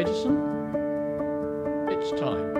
Peterson, it's time.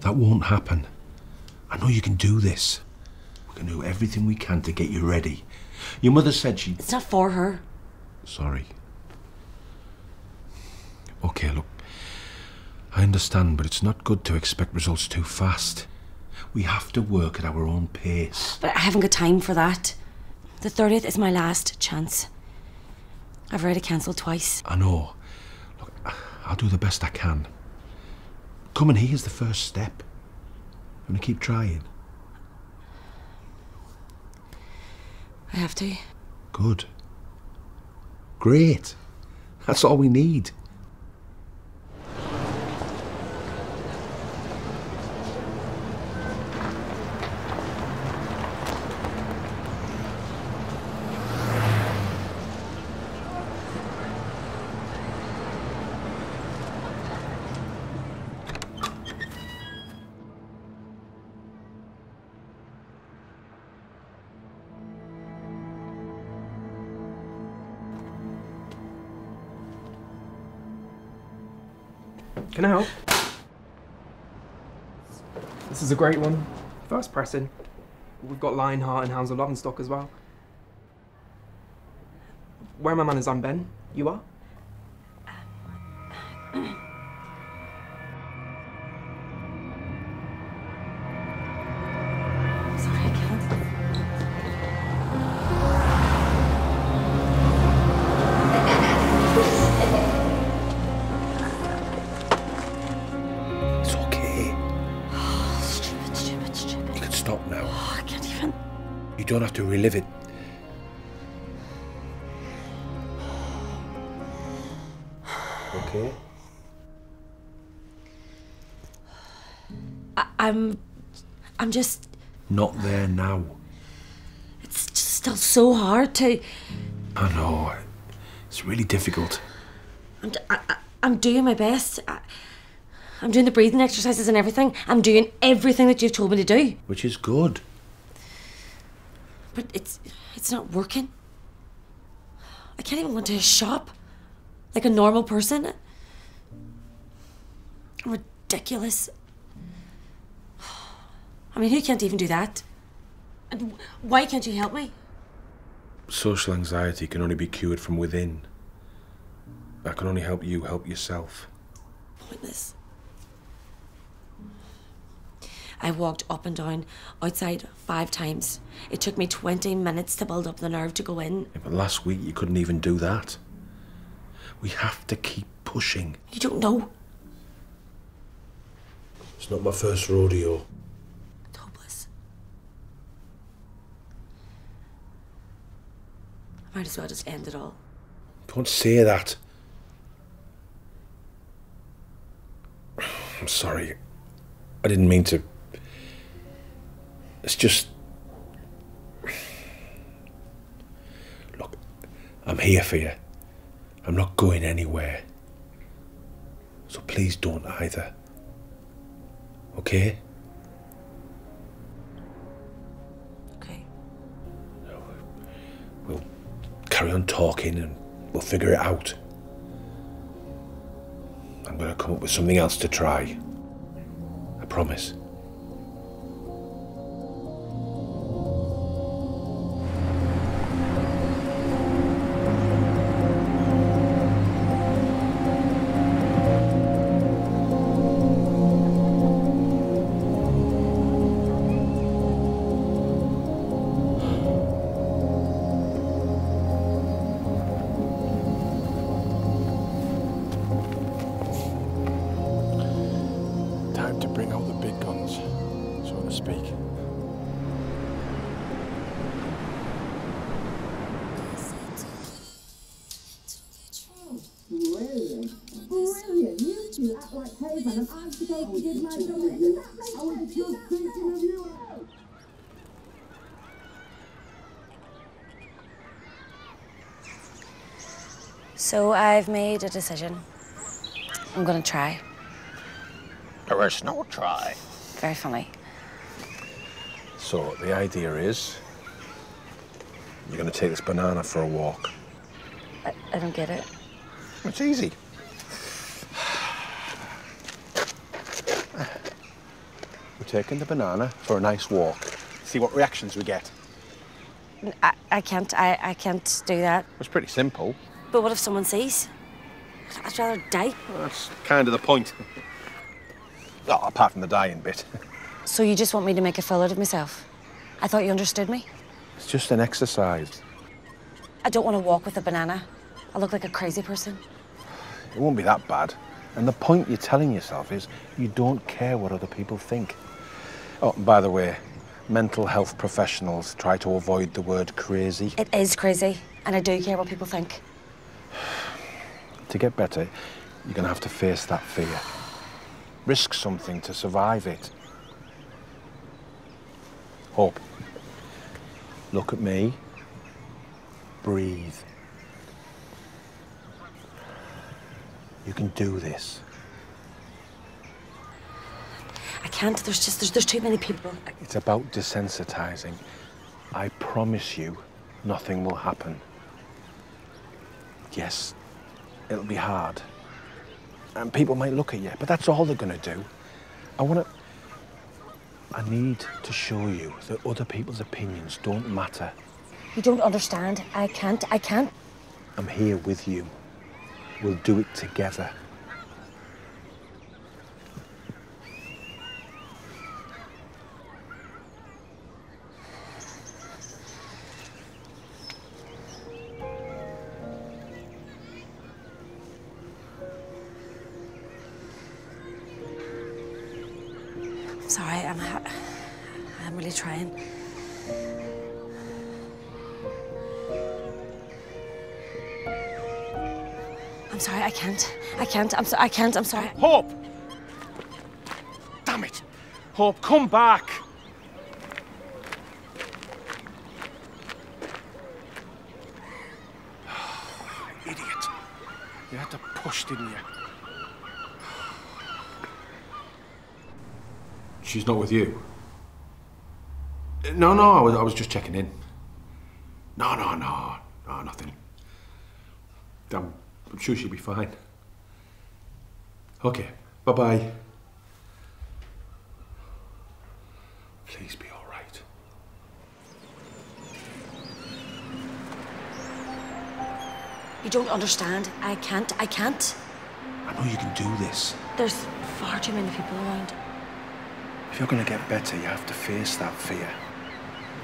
That won't happen. I know you can do this. Can do everything we can to get you ready. Your mother said she. It's not for her. Sorry. Okay, look. I understand, but it's not good to expect results too fast. We have to work at our own pace. But I haven't got time for that. The 30th is my last chance. I've already cancelled twice. I know. Look, I'll do the best I can. Coming here is the first step. I'm gonna keep trying. I have to. Good. Great. That's all we need. Can I help? This is a great one. First pressing. We've got Lionheart and Hounds of Love in stock as well. Where my manners? I'm Ben. You are? Don't have to relive it. Okay? I, I'm. I'm just. Not there now. It's just still so hard to. I know. It's really difficult. I'm, d- I, I, am doing my best. I, I'm doing the breathing exercises and everything. I'm doing everything that you've told me to do. Which is good. But it's it's not working. I can't even go into a shop like a normal person. Ridiculous. I mean, who can't even do that? And why can't you help me? Social anxiety can only be cured from within. I can only help you help yourself. Pointless. I walked up and down outside five times. It took me 20 minutes to build up the nerve to go in. Yeah, but last week you couldn't even do that. We have to keep pushing. You don't know. It's not my first rodeo. It's hopeless. I might as well just end it all. Don't say that. I'm sorry. I didn't mean to. It's just. Look, I'm here for you. I'm not going anywhere. So please don't either. Okay? Okay. We'll carry on talking and we'll figure it out. I'm going to come up with something else to try. I promise. I was just thinking of you. So I've made a decision. I'm gonna try. There is no try. Very funny. So the idea is you're going to take this banana for a walk. I, I don't get it. It's easy. Taken the banana for a nice walk. See what reactions we get. I, I can't. I, I can't do that. It's pretty simple. But what if someone sees? I'd rather die. That's kind of the point. Oh, apart from the dying bit. So you just want me to make a fool out of myself? I thought you understood me. It's just an exercise. I don't want to walk with a banana. I look like a crazy person. It won't be that bad. And the point you're telling yourself is you don't care what other people think. Oh, by the way, mental health professionals try to avoid the word crazy. It is crazy, and I do care what people think. To get better, you're going to have to face that fear. Risk something to survive it. Hope. Look at me. Breathe. You can do this. I can't. There's just there's, there's too many people. It's about desensitizing. I promise you, nothing will happen. Yes, it'll be hard. And people might look at you, but that's all they're gonna do. I wanna. I need to show you that other people's opinions don't matter. You don't understand. I can't. I can't. I'm here with you. We'll do it together. Sorry. I'm. I'm really trying. I'm sorry. I can't. I can't. I'm so. I can't. I'm sorry. Hope! Damn it! Hope, come back! Idiot. You had to push, didn't you? She's not with you? No, no, I was, I was just checking in. No, no, no, no, nothing. I'm, I'm sure she'll be fine. Okay, bye bye. Please be all right. You don't understand. I can't. I can't. I know you can do this. There's far too many people around. If you're going to get better, you have to face that fear.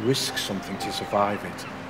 Risk something to survive it.